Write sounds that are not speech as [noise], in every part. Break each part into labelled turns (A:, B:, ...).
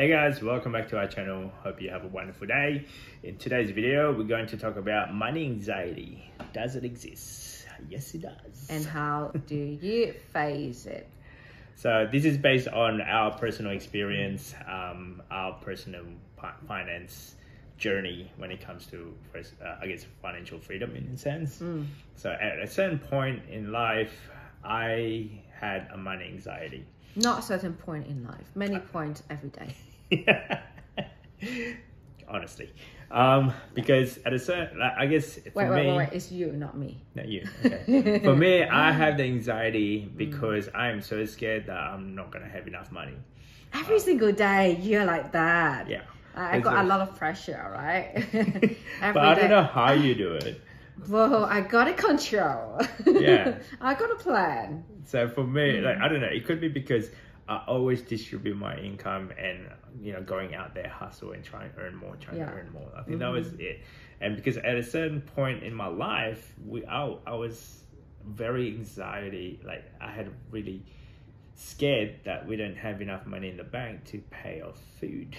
A: Hey guys, welcome back to our channel. Hope you have a wonderful day. In today's video, we're going to talk about money anxiety. Does it exist? Yes, it does.
B: And how do you face it?
A: So this is based on our personal experience, um, our personal finance journey when it comes to, uh, I guess, financial freedom in a sense. Mm. So at a certain point in life, I had a money anxiety.
B: Not a certain point in life, many points every day. [laughs]
A: Honestly. Um, because at a certain, I guess for
B: wait,
A: wait,
B: me, wait, wait, it's you, not me.
A: Not you. [laughs] Okay. for me, I have the anxiety because mm. I'm so scared that I'm not gonna have enough money.
B: Every um, single day, you're like that.
A: Yeah.
B: I got a, a lot of pressure, right? [laughs]
A: but I don't know how you do it.
B: Well, I got a control.
A: Yeah. [laughs]
B: I got a plan.
A: So for me, mm. like I don't know, it could be because I always distribute my income and you know going out there hustle and trying to earn more, trying yeah. to earn more. I think mm-hmm. that was it. And because at a certain point in my life, we I, I was very anxiety, like I had really scared that we don't have enough money in the bank to pay our food.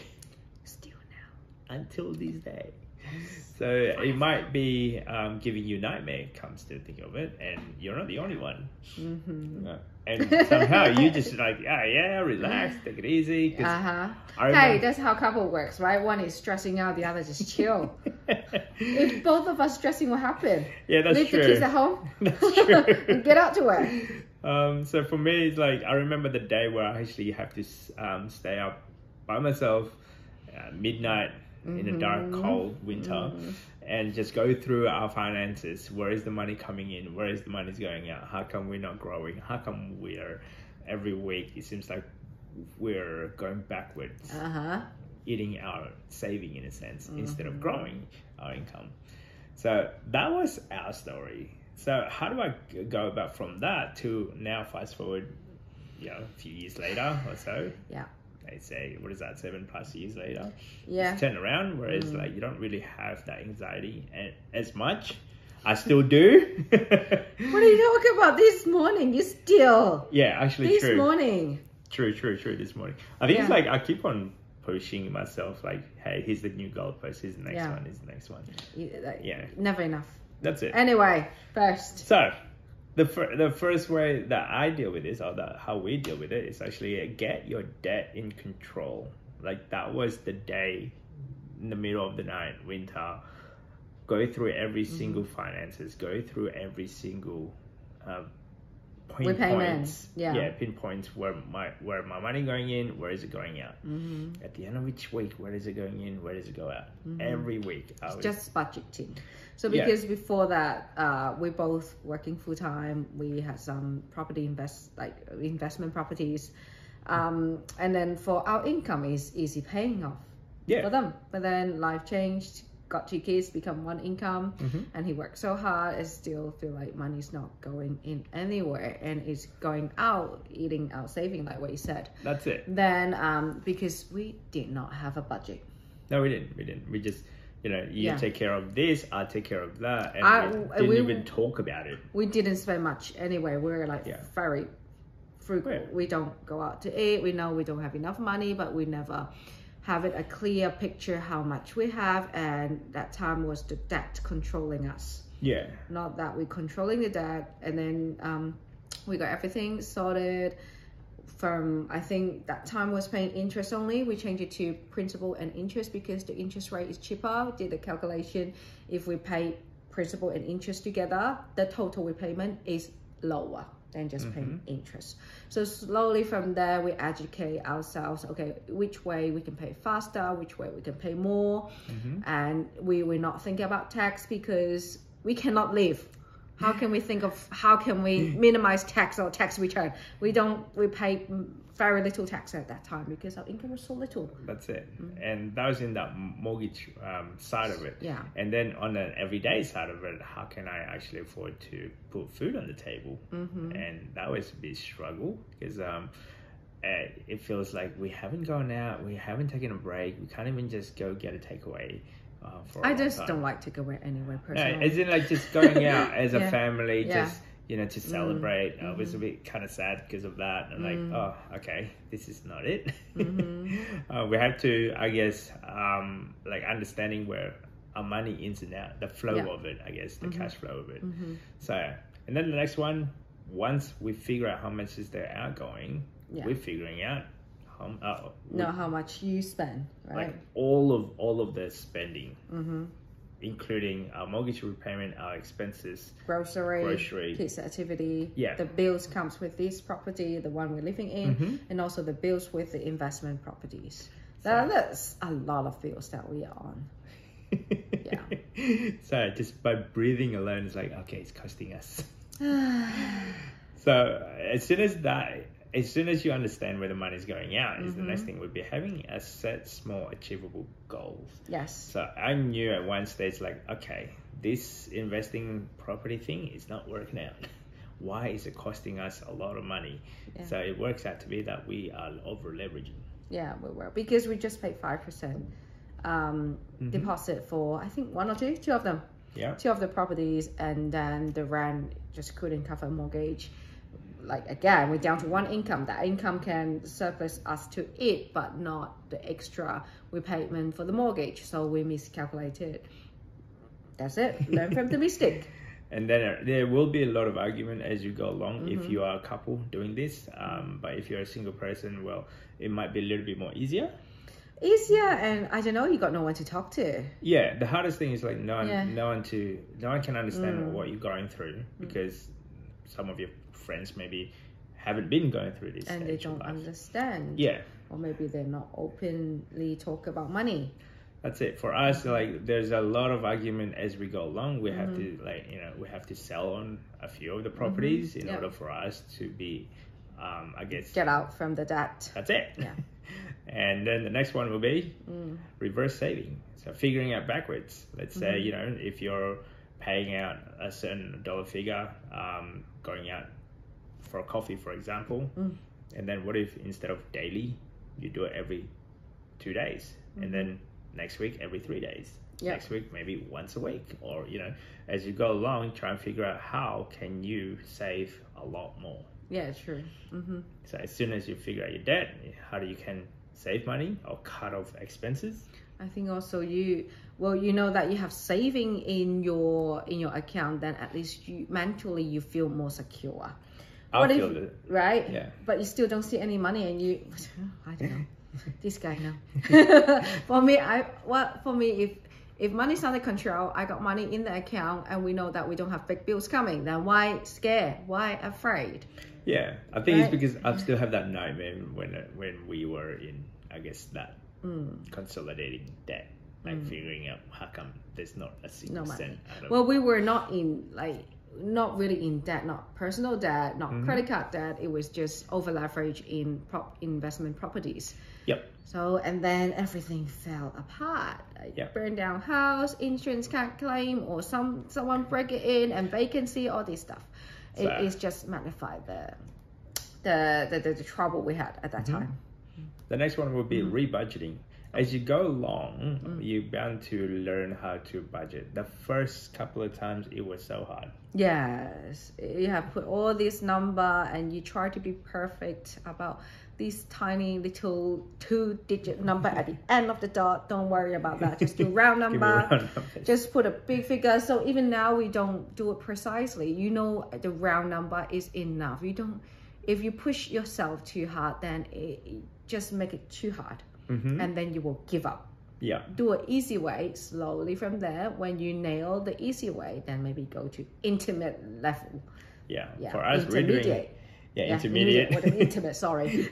B: Still now. [laughs]
A: Until these days. [laughs] So it might be um, giving you nightmare comes to think of it, and you're not the only one.
B: Mm-hmm.
A: and somehow you just [laughs] like, yeah, yeah, relax, take it easy.
B: Uh huh. Hey, that's how couple works, right? One is stressing out, the other just chill. [laughs] if both of us stressing, what happen?
A: Yeah, that's
B: Leave
A: true.
B: Leave the kids at home.
A: That's true.
B: Get out to work.
A: Um, so for me, it's like I remember the day where I actually have to um, stay up by myself, uh, midnight mm-hmm. in a dark, mm-hmm. cold winter, mm-hmm. and just go through our finances. Where is the money coming in? Where is the money going out? How come we're not growing? How come we're every week? It seems like we're going backwards.
B: Uh-huh.
A: Eating our saving in a sense mm-hmm. instead of growing our income. So that was our story. So how do I go about from that to now fast forward, you know, a few years later or so?
B: Yeah
A: they say what is that seven plus years later
B: yeah
A: turn around whereas mm. like you don't really have that anxiety as much I still do. [laughs]
B: what are you talking about this morning? You still?
A: Yeah, actually,
B: this
A: true.
B: morning.
A: True, true, true. This morning, I think yeah. it's like I keep on pushing myself. Like, hey, here's the new goalpost. Here's the next yeah. one. Here's the next one.
B: Yeah, never enough.
A: That's it.
B: Anyway, first.
A: So, the fir- the first way that I deal with this, or that how we deal with it, is actually get your debt in control. Like that was the day, in the middle of the night, winter. Go through every mm-hmm. single finances. Go through every single uh, pinpoints.
B: Yeah.
A: yeah, pinpoints where my where my money going in, where is it going out?
B: Mm-hmm.
A: At the end of each week, where is it going in, where does it go out? Mm-hmm. Every week,
B: I was, just budgeting. So because yeah. before that, uh, we both working full time. We had some property invest like investment properties, um, and then for our income is easy paying off
A: yeah.
B: for them. But then life changed got two kids, become one income,
A: mm-hmm.
B: and he worked so hard, I still feel like money's not going in anywhere and it's going out, eating out, saving, like what you said.
A: That's it.
B: Then, um, because we did not have a budget.
A: No, we didn't. We didn't. We just, you know, you yeah. take care of this, I take care of that, and
B: I,
A: we didn't we, even talk about it.
B: We didn't spend much anyway. We are like yeah. very frugal. Yeah. We don't go out to eat. We know we don't have enough money, but we never having a clear picture how much we have and that time was the debt controlling us.
A: Yeah.
B: Not that we're controlling the debt and then um, we got everything sorted from i think that time was paying interest only. We changed it to principal and interest because the interest rate is cheaper. Did the calculation if we pay principal and interest together the total repayment is lower than just mm-hmm. paying interest. So slowly from there, we educate ourselves, okay, which way we can pay faster, which way we can pay more.
A: Mm-hmm.
B: And we will not think about tax because we cannot live how can we think of how can we minimize tax or tax return? We don't we pay very little tax at that time because our income was so little.
A: That's it, mm. and that was in that mortgage um, side of it.
B: Yeah.
A: And then on the everyday side of it, how can I actually afford to put food on the table?
B: Mm-hmm.
A: And that was a big struggle because um, uh, it feels like we haven't gone out, we haven't taken a break, we can't even just go get a takeaway. Uh,
B: I just don't like to go anywhere personally.
A: No, isn't like just going [laughs] out as a family, yeah. just you know, to celebrate. I was a bit kind of sad because of that. And like, oh, okay, this is not it. [laughs] uh, we have to, I guess, um, like understanding where our money ins and out, the flow
B: Yeah.
A: of it, I guess, the cash flow of it. So, and then the next one, once we figure out how much is their outgoing,
B: Yeah.
A: we're figuring out how, uh,
B: know how much you spend, right?
A: like all of all of the spending,
B: mm-hmm.
A: including our mortgage repayment, our expenses.
B: Grocery,
A: Grocery.
B: kids activity,
A: Yeah.
B: the bills comes with this property, the one we're living in,
A: Mm-hmm.
B: and also the bills with the investment properties. That, that's a lot of bills that we are on. [laughs] Yeah.
A: So just by breathing alone, it's like okay, it's costing us. [sighs] so as soon as that, as soon as you understand where the money's going out, is the next thing would be having a set small achievable goals.
B: Yes.
A: So I knew at one stage, like, okay, this investing property thing is not working out. [laughs] Why is it costing us a lot of money?
B: Yeah.
A: So it works out to be that we are over leveraging.
B: Yeah, we were because we just paid five percent um,
A: Mm-hmm.
B: deposit for I think one or two, two of them,
A: Yeah.
B: two of the properties, and then the rent just couldn't cover mortgage. Like again, we're down to one income. That income can surplus us to it, but not the extra repayment for the mortgage. So we miscalculated. That's it. [laughs] Learn from the mistake.
A: And then uh, there will be a lot of argument as you go along if
B: Mm-hmm.
A: you are a couple doing this. Um, but if you're a single person, well, it might be a little bit more easier.
B: Easier, and I don't know. You got no one to talk to.
A: Yeah, the hardest thing is like no one,
B: Yeah.
A: no one to, no one can understand
B: Mm.
A: what you're going through because some of your friends maybe haven't been going through this
B: and they don't understand.
A: Yeah,
B: Or maybe they're not openly talk about money.
A: that's it for us. Like, there's a lot of argument as we go along. We have
B: Mm-hmm.
A: to like, you know, we have to sell on a few of the properties in
B: Yeah.
A: order for us to be, um, I guess,
B: Get out from the debt.
A: That's it.
B: Yeah. [laughs]
A: and then the next one will be
B: Mm.
A: reverse saving. So figuring out backwards. Let's say,
B: Mm-hmm.
A: you know, if you're paying out a certain dollar figure, um, going out for a coffee, for example,
B: Mm.
A: and then what if instead of daily, you do it every two days, and then next week every three days.
B: Mm-hmm.
A: Next week maybe once a week, or you know, as you go along, try and figure out how can you save a lot more.
B: Yeah, true. hmm
A: So as soon as you figure out your debt, how do you can save money or cut off expenses?
B: I think also you well you know that you have saving in your in your account then at least you mentally you feel more secure.
A: I
B: What if-
A: feel that.
B: Right?
A: Yeah.
B: But you still don't see any money and you [laughs] I don't know. [laughs] this guy now. [laughs] for me I well for me if if money's under control, I got money in the account and we know that we don't have big bills coming, then why scared? Why afraid?
A: Yeah, I think it's because I still have that nightmare when when we were in, I guess that
B: Mm.
A: consolidating debt, like figuring out how come there's not a single
B: No
A: cent out of
B: Well, we were not in like not really in debt, not personal debt, not
A: Mm-hmm.
B: credit card debt. It was just over leverage in prop investment properties.
A: Yep.
B: So and then everything fell apart. Like
A: Yeah.
B: Burn down house, insurance can't claim, or some someone break it in, and vacancy, all this stuff. It
A: So-
B: is just magnified the the, the the the trouble we had at that
A: Mm-hmm.
B: time.
A: The next one will be
B: Mm.
A: rebudgeting. As you go along, you're bound to learn how to budget. The first couple of times, it was so hard.
B: Yes, you have put all this number and you try to be perfect about this tiny little two-digit number at the end of the dot. Don't worry about that. Just do [laughs] round number.
A: round.
B: Just put a big figure. So even now we don't do it precisely. You know the round number is enough. You don't. If you push yourself too hard, then it just make it too hard,
A: Mhm.
B: and then you will give up
A: Yeah.
B: do an easy way slowly from there when you nail the easy way then maybe go to intimate level
A: Yeah.
B: yeah
A: For us, we're doing
B: intermediate
A: yeah, intermediate.
B: an intimate sorry [laughs]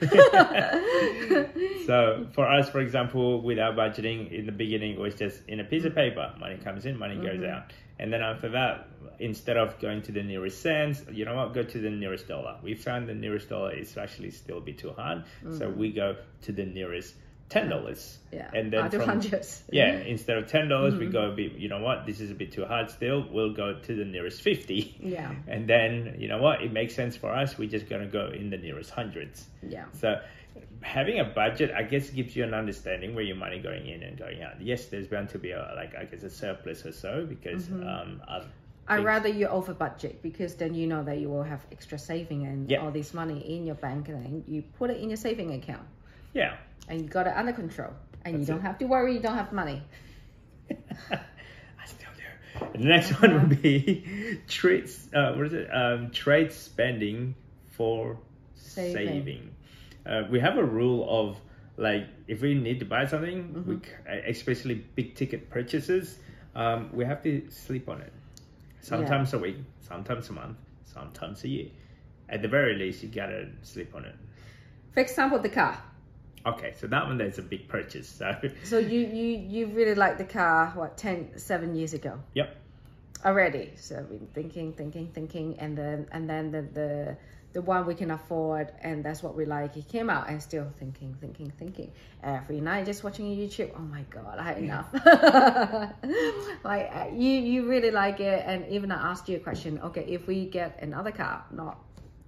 A: So for us, for example, with our budgeting in the beginning, it was just in a piece of paper. Money comes in, money goes out, and then after that, instead of going to the nearest cents, you know what? Go to the nearest dollar. We found the nearest dollar is actually still a bit too hard, so mm. we go to the nearest ten dollars.
B: yeah
A: And then from-
B: hundreds [laughs]
A: Yeah, instead of ten dollars, we mm-hmm. go a bit. You know what? This is a bit too hard. Still, we'll go to the nearest fifty.
B: yeah [laughs]
A: And then you know what? It makes sense for us. We're just gonna go in the nearest hundreds.
B: yeah
A: So having a budget, I guess, gives you an understanding where your money going in and going out. Yes, there's bound to be a like I guess a surplus or so because um, I've,
B: I'd rather you over budget because then you know that you will have extra saving and all this money in your bank and then you put it in your saving account
A: yeah.
B: and you got it under control and you don't
A: it.
B: have to worry you don't have money. [laughs] [laughs]
A: I still do. The next one would be trades. Uh, what is it? Um, trade spending for
B: Saving.
A: saving. Uh, we have a rule of like if we need to buy something,
B: Mm-hmm.
A: c- especially big ticket purchases, um, we have to sleep on it. Sometimes a week, sometimes a month, sometimes a year. At the very least, you gotta sleep on it.
B: For example, the car.
A: Okay, so that one there's a big purchase. So [laughs]
B: So you you you really like the car what 10 7 years ago
A: yep,
B: already. So I've been thinking thinking thinking and then and then the the the one we can afford and that's what we like. It came out and still thinking thinking thinking. Every night just watching youtube. Oh my god i had enough. [laughs] Like uh, you you really like it. And even i asked you a question okay if we get another car not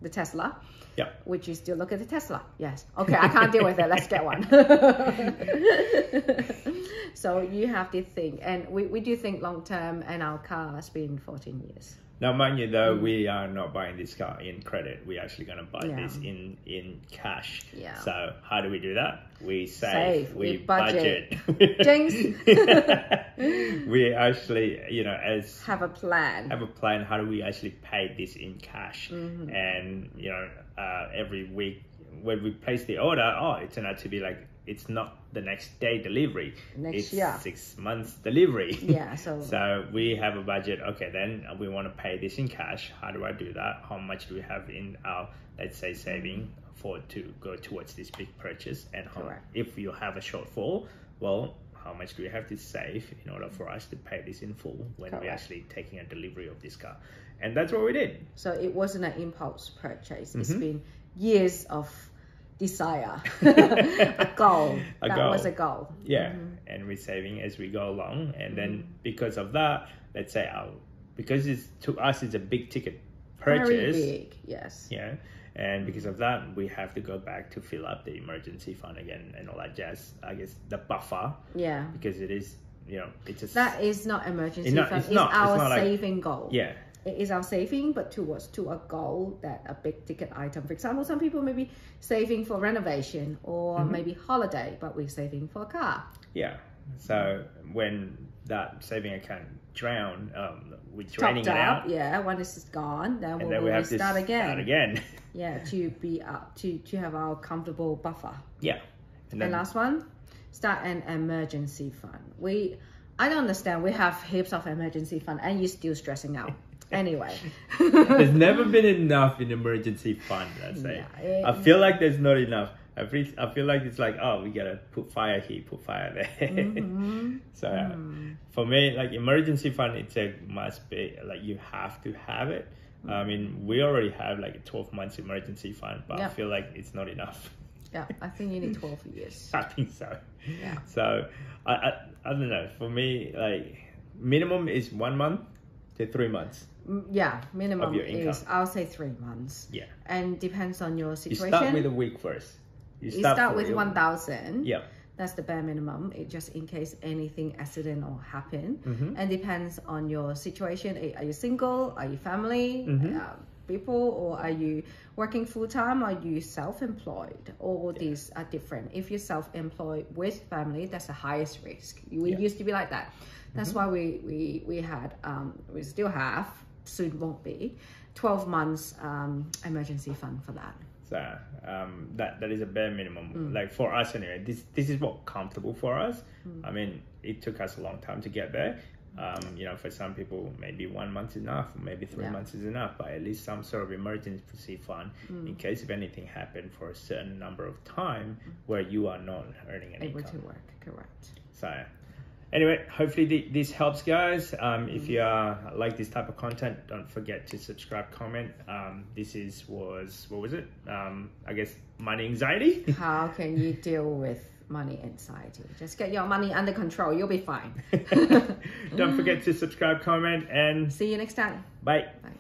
B: the tesla
A: yeah.
B: would you still look at the tesla? Yes. Okay i can't deal with it. Let's get one. [laughs] So you have to think. And we, we do think long term and our car has been 14 years
A: Now, mind you, though, we are not buying this car in credit. We're actually going to buy
B: Mm. Yeah.
A: this in in cash.
B: Yeah.
A: So how do we do that? We save.
B: Save,
A: We,
B: we budget.
A: budget. [laughs]
B: Jinx. [laughs]
A: we actually, you know, as
B: have a plan
A: have a plan. How do we actually pay this in cash?
B: Mm-hmm.
A: And you know, uh, every week when we place the order, oh, it turned out to be like it's not the next day delivery.
B: Next
A: it's
B: year.
A: six months delivery.
B: yeah [laughs] so,
A: So we have a budget. Okay, then we want to pay this in cash. How do I do that? How much do we have in our, let's say, saving for to go towards this big purchase? And how,
B: Correct.
A: if you have a shortfall, well, how much do we have to save in order for us to pay this in full when we're actually taking a delivery of this car? And that's what we did.
B: so it wasn't an impulse purchase it's
A: Mhm.
B: been years of desire. [laughs] A goal.
A: A
B: that
A: goal.
B: was a goal.
A: Yeah,
B: Mm-hmm.
A: and we're saving as we go along, and then because of that, let's say our because it's to us it's a big ticket purchase.
B: very big. Yes.
A: Yeah. And because of that, we have to go back to fill up the emergency fund again and all that jazz. I guess the buffer.
B: Yeah.
A: Because it is, you know, it's just
B: that is not emergency
A: It's not-
B: fund.
A: it's
B: it's,
A: not- it's
B: our
A: not like-
B: saving goal.
A: Yeah,
B: it is our saving but towards to a goal that a big ticket item for example some people may be saving for renovation or
A: Mm-hmm.
B: maybe holiday but we're saving for a car
A: yeah. So when that saving account drown, um, we're draining
B: topped
A: it
B: up
A: out,
B: yeah when is gone then we'll,
A: then we have to
B: start again
A: Start again. [laughs]
B: yeah to be up to to have our comfortable buffer
A: yeah. And
B: and
A: then
B: last one start an emergency fund we i don't understand we have heaps of emergency fund and you're still stressing out anyway [laughs]
A: there's never been enough in emergency fund. I say.
B: Yeah, it-
A: I feel like there's not enough. I feel, I feel like it's like oh we gotta put fire here, put fire there.
B: Mhm. [laughs]
A: so uh, for me, like emergency fund, it's a must be. Like you have to have it. I mean, we already have like a 12 months emergency fund, but I feel like it's not enough.
B: yeah i think you need 12 years [laughs]
A: I think so.
B: Yeah.
A: So I, I I don't know. For me, like minimum is one month to three months.
B: Mm, yeah minimum
A: your
B: is i'll say three months
A: Yeah.
B: and depends on your situation.
A: You start with a week first.
B: you start,
A: for
B: with 1000
A: Yeah.
B: that's the bare minimum it just in case anything accident or happen
A: Mhm.
B: and depends on your situation are you single are you family
A: Mhm.
B: uh, people or are you working full-time are you self-employed all these are different if you're self-employed with family that's the highest risk we
A: Yeah. Mm-hmm.
B: used to be like that that's why we we we had um we still have soon won't be 12 months um emergency fund for that
A: So um, that that is a bare minimum.
B: Mm.
A: Like for us anyway, this this is what comfortable for us. I mean, it took us a long time to get there. Um, you know, for some people, maybe one month is enough, maybe three
B: Yeah.
A: months is enough, but at least some sort of emergency fund
B: Mm.
A: in case if anything happened for a certain number of time where you are not earning an
B: able
A: income.
B: to work correct
A: So, anyway, hopefully thi- this helps, guys. Um, if you uh, like this type of content, don't forget to subscribe, comment. Um, this is was what was it? Um, I guess money anxiety.
B: how can you deal with money anxiety just get your money under control. You'll be fine. [laughs]
A: Don't forget to subscribe, comment, and
B: see you next time.
A: bye.
B: bye